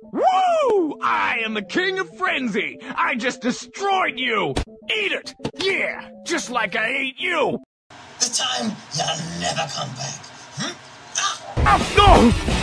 Woo! I am the king of frenzy! I just destroyed you! Eat it! Yeah! Just like I ate you! The time you'll never come back. Hmm? Ah! Oh, no!